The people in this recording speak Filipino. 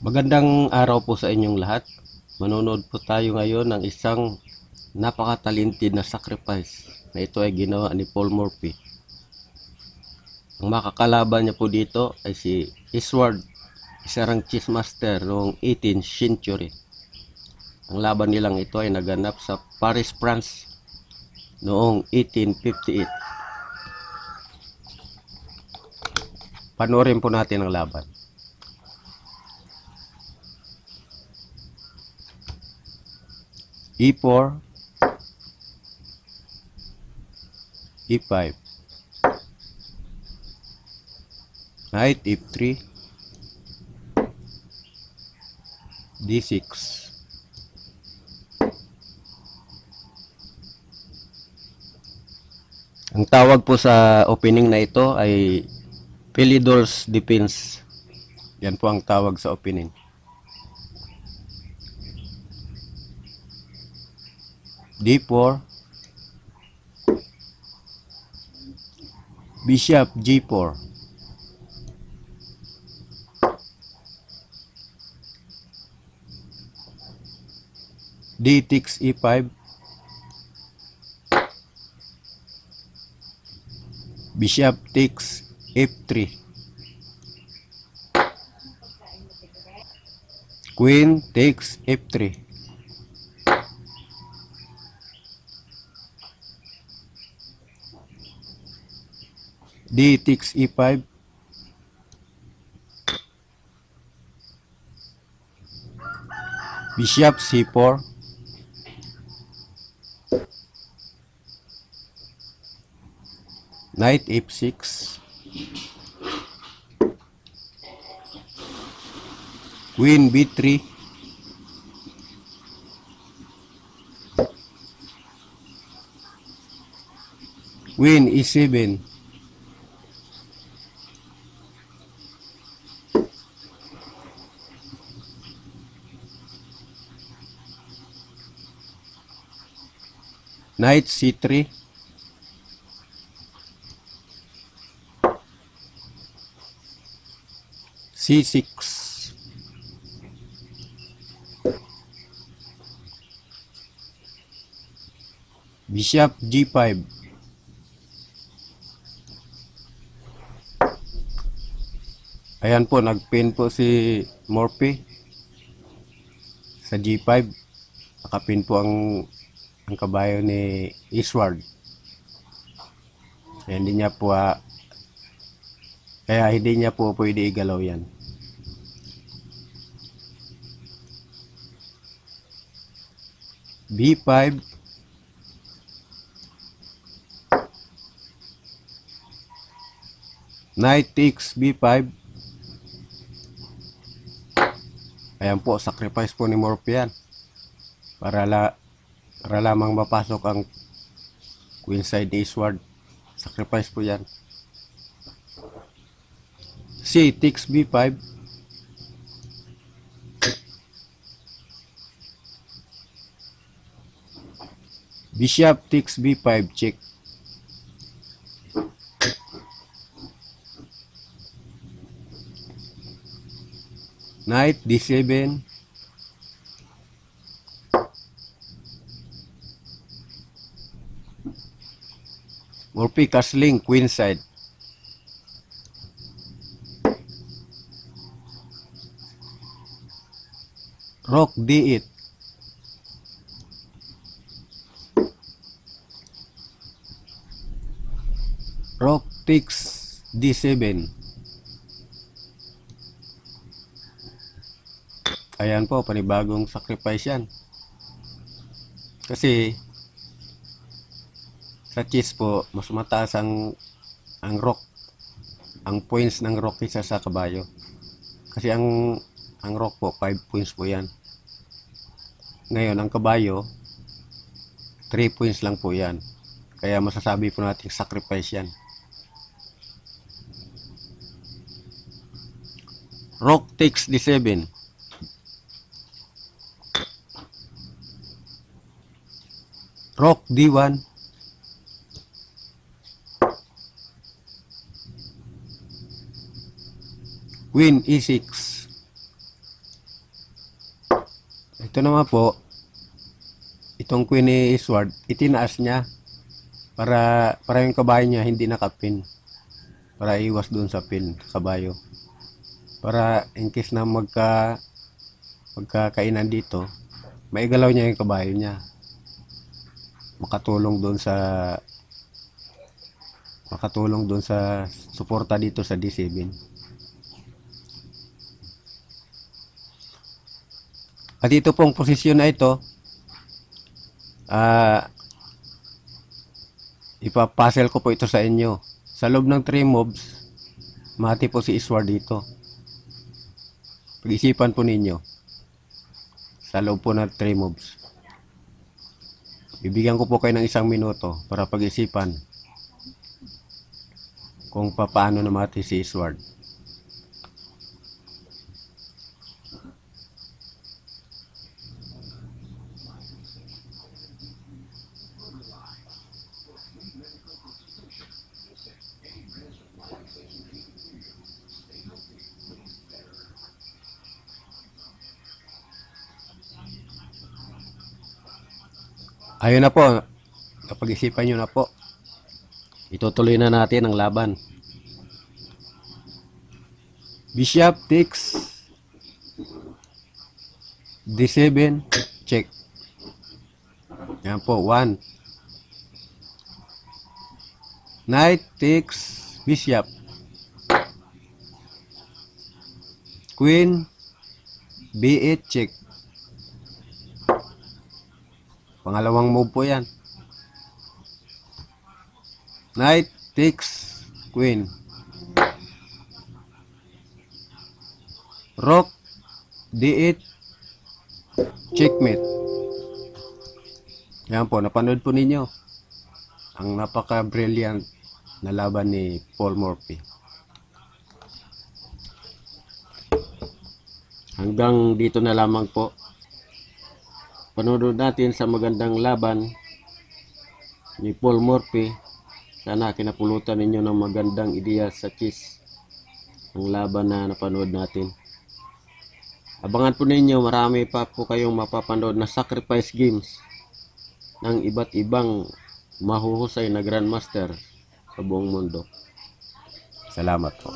Magandang araw po sa inyong lahat. Manonood po tayo ngayon ng isang napaka-talented na sacrifice na ito ay ginawa ni Paul Murphy. Ang makakalaban niya po dito ay si Eastward, isang chess master noong 18th century. Ang laban nilang ito ay naganap sa Paris, France noong 1858. Panoorin po natin ang laban. E4 E5 Knight F3 D6 Ang tawag po sa opening na ito ay Philidor's Defense. Yan po ang tawag sa opening. D4 Bishop G4 D takes E5 Bishop takes F3 Queen takes F3 D takes E5 Bishop C4 Knight F6 Queen B3 Queen E7 Knight C3 C6 Bishop G5 Ayan po, nagpin po si Morphe. Sa G5. Nakapin po ang ang kabayo ni Eastward. Kaya hindi niya po ah, kaya hindi niya po pwede igalaw yan. B5 Knight takes B5 Ayan po, sacrifice po ni Morphe yan. Para, la, para lamang mapasok ang queen side ni Eastward. Sacrifice po yan. C takes B5 Bishop takes B5 check. Knight D7 Morphe castling queen side. Rock D8 Rock takes D7 Ayan po, panibagong sacrifice yan. Kasi sa chess po, mas mataas ang ang rock. Ang points ng rock kaysa sa kabayo. Kasi ang ang rock po, 5 points po yan. Ngayon, ang kabayo, 3 points lang po yan. Kaya masasabi po natin sacrifice yan. Rock takes D7. Rock D1. Queen E6. Ito naman po, itong Queen ni Sword, itinaas niya para para yung kabayo niya hindi nakapin. Para iwas doon sa pin, kabayo. Para in case na magka magkakainan dito, maigalaw niya yung kabayo niya. Makatulong doon sa makatulong doon sa suporta dito sa D7. At ito pong posisyon na ito, ah, ipapuzzle ko po ito sa inyo. Sa loob ng 3 moves, mati po si Iswar dito. Pag-isipan po ninyo. Sa loob po ng 3 moves. Bibigyan ko po kayo ng isang minuto para pag-isipan kung paano namati si Isward. Ayun na po. Kapag-isipan nyo na po. Itutuloy na natin ang laban. Bishop takes D7 check. Yan po, 1. Knight takes bishop. Queen B8 check. Pangalawang move po yan. Knight takes queen. Rook D8 checkmate. Yan po, napanood po ninyo ang napaka-brilliant na laban ni Paul Morphy. Hanggang dito na lamang po. Panonood natin sa magandang laban ni Paul Morphy. Sana kinapulutan ninyo ng magandang ideya sa chess ang laban na napanood natin. Abangan po ninyo, marami pa po kayong mapapanood na sacrifice games ng iba't ibang mahuhusay na grandmaster sa buong mundo. Salamat po.